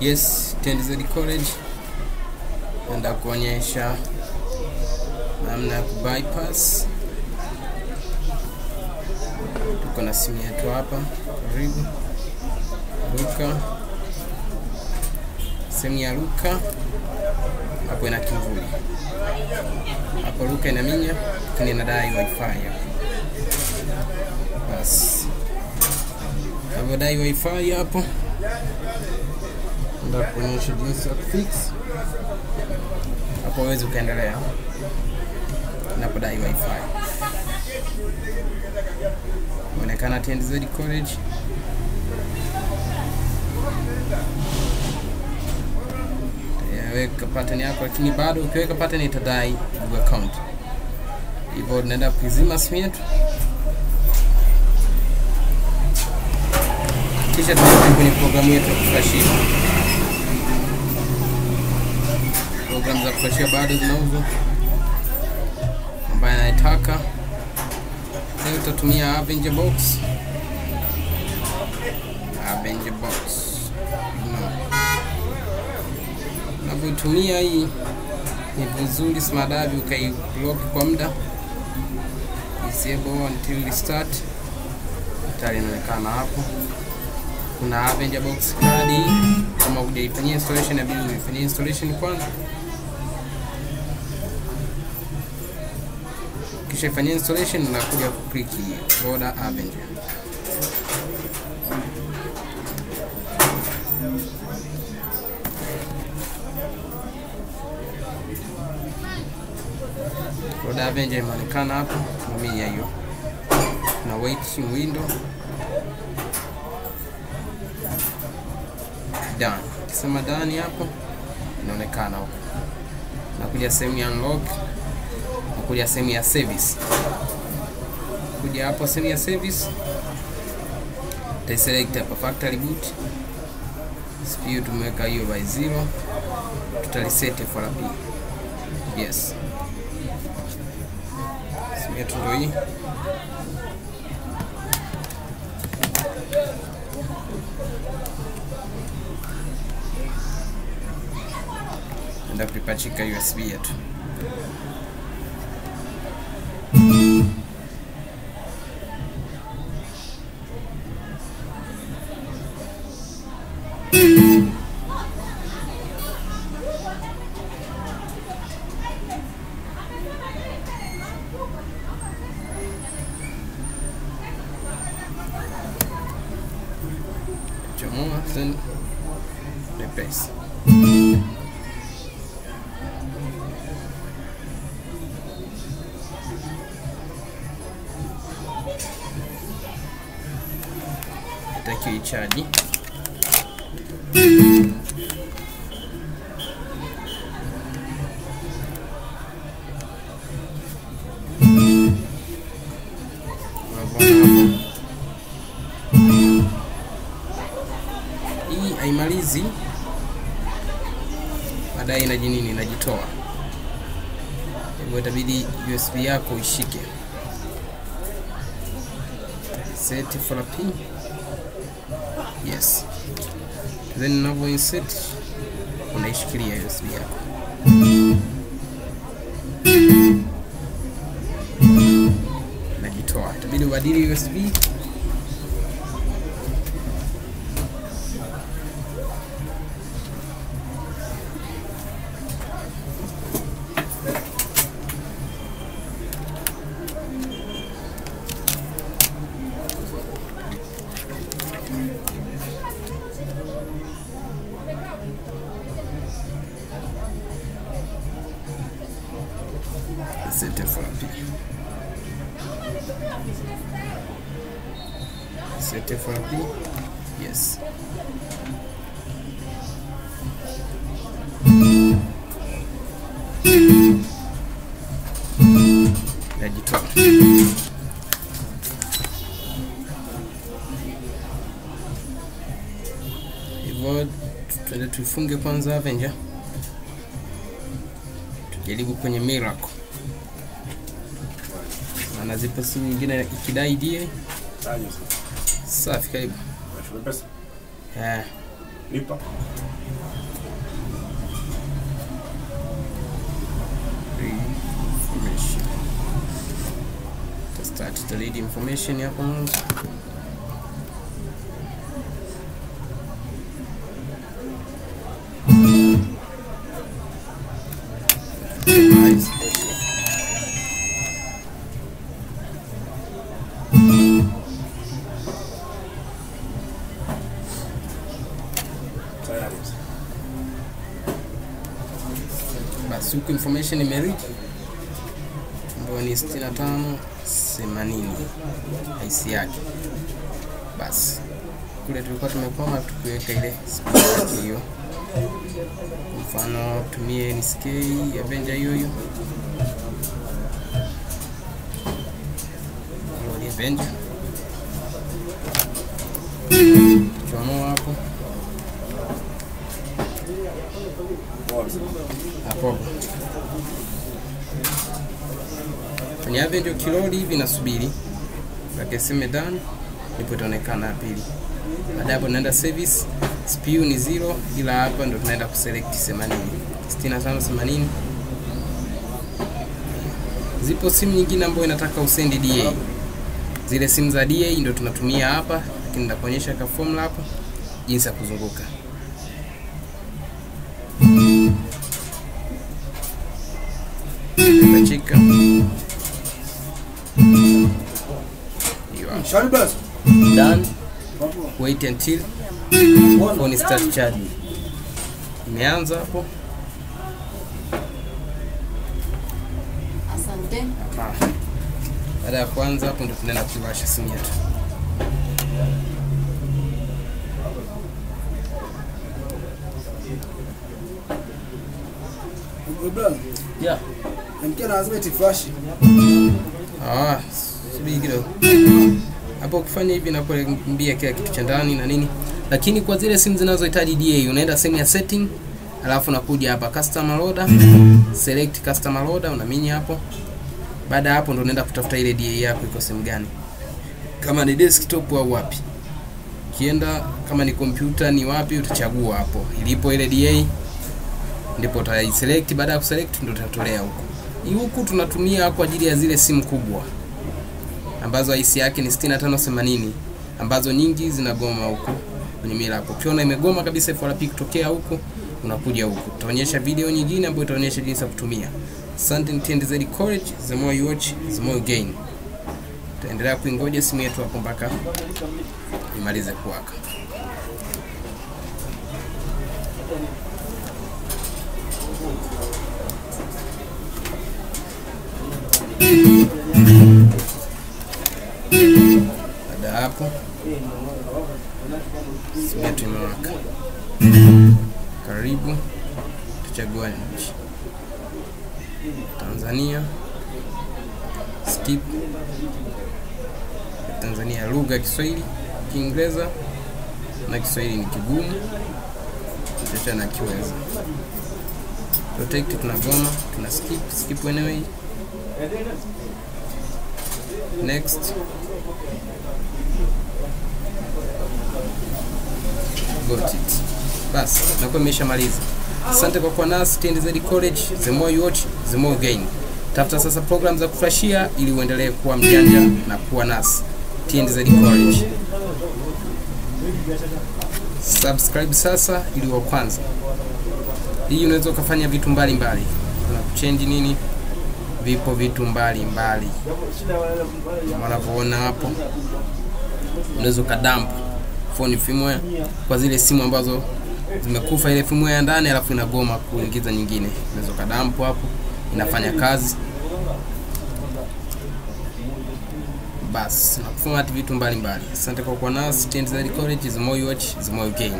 Yes, TNZ College. Naenda kuonyesha namna ya kubypass. Tuko na simu yetu hapa, karibu. Luka, sehemu ya Luka. Hapo ina kivuli. Hapo, Luka inaminya, lakini inadai wifi hapo. Basi navyodai wifi hapo nda kuonyesha jinsi ya kufix hapo, uwezi ukaendelea napodai wifi. Inaonekana TNZ College weka pattern yako, lakini bado ukiweka pattern itadai Google account. Hivyo tunaenda kuizima simu yetu, kisha tunaenda kwenye programu yetu ya kuflashia. Programu za kuflashia bado zinauzwa, ambaye anayetaka leo utatumia Avenger Box. Avenger Box no. Unavyotumia hii ni vizuri smadavi ukaiblock kwa muda, disable until restart, tayari inaonekana hapo. Kuna Avenger Box card kama hujaifanyia installation inabidi uifanyie installation kwanza, kisha ifanyia installation, unakuja kuclick loader Avenger. Loader Avenger imeonekana hapo, tumia hiyo na waiting window done. Kisema done hapo inaonekana huko, nakuja sehemu ya unlock, nakuja sehemu ya service, kuja hapo sehemu ya service taiselect hapa factory boot, CPU tumeweka hiyo by zero, tutaliset FRP. Yes, simu yetu ndio hii. Enda kuipachika USB yetu. Chomoa then replace. Itakiwa ichaji. Inaji nini, inajitoa. Hivyo itabidi USB yako ishike. Set for a pin. Yes, then unavyo insert unaishikilia USB yako. Inajitoa, itabidi ubadili USB FRP. Yes. Najitoa. Tuende tuifunge kwanza Avenger. Tujaribu kwenye Miracle. Maana zipo simu nyingine ikidai DA. só fica aí. É. Limpa. Information. Start to lead information here. Basi huku information imerich ambayo ni 65 80 IC yake. Basi kule tulikuwa tumekwama tukiweka ile speed hiyo. Mfano tumie NSK Avenger hiyo hiyo. Avenger. Chomoa hapo. Kwenye Avenger ukilodi hivi nasubiri. Seme done ndipo itaonekana ya pili. Baada hapo naenda service CPU ni zero ila hapa ndo tunaenda kuselect 80 65 80 zipo simu nyingine ambayo inataka usendi DA zile simu za DA ndo tunatumia hapa lakini nitakuonyesha ka formula hapo jinsi ya kuzunguka Utachika chica. Shari basi. done wait until phone start charging imeanza hapo Asante. Baada ya kwanza hapo ndio tunaenda kuiwasha simu yetu yeah. Eti ah, subiri kidogo. Hapo ukifanya hivi inakuambia kila kitu cha ndani na nini. Lakini kwa zile simu zinazohitaji DA unaenda sehemu ya setting alafu unakuja hapa customer loader select customer loader unaminya hapo. Baada hapo ndo unaenda kutafuta ile DA yako iko sehemu gani. Kama ni desktop au wapi. Ukienda kama ni kompyuta ni wapi utachagua hapo. Ilipo ile DA ndipo utaiselect baada ya kuselect ndo utatolea huko huku tunatumia kwa ajili ya zile simu kubwa ambazo IC yake ni 6580 ambazo nyingi zinagoma huku kwenye mila hapo. Ukiona imegoma kabisa FRP kutokea huku, unakuja huku. Tutaonyesha video nyingine ambayo itaonyesha jinsi ya kutumia. Asante TNDZ College, the more you watch, the more you gain. Tutaendelea kuingoja simu yetu hapo mpaka imalize kuwaka. Baada ya hapo simu yetu imewaka. Karibu, tuchagua nchi. Tanzania, skip. Tanzania lugha ya Kiswahili, Kiingereza na Kiswahili ni kigumu, chochote nakiweza. Protect tunagoma, tuna skip, skip anyway. Next. Got it. Basi, nakuwa imeshamaliza. Asante kwa kuwa nasi TNZ College, the more you watch, the more gain. Tafuta sasa program za kufurashia ili uendelee kuwa mjanja na kuwa nasi TNZ College. Subscribe sasa ili wa kwanza. Hii unaweza ukafanya vitu mbalimbali. Kuna kuchenji nini? Vipo vitu mbalimbali kama unavyoona hapo, unaweza ukadump phone firmware kwa zile simu ambazo zimekufa ile firmware ya ndani, alafu inagoma kuingiza nyingine. Unaweza ukadump hapo, inafanya kazi basi, na kuformat vitu mbalimbali. Asante kwa kuwa nasi TNZ College, is more you watch, is more you gain.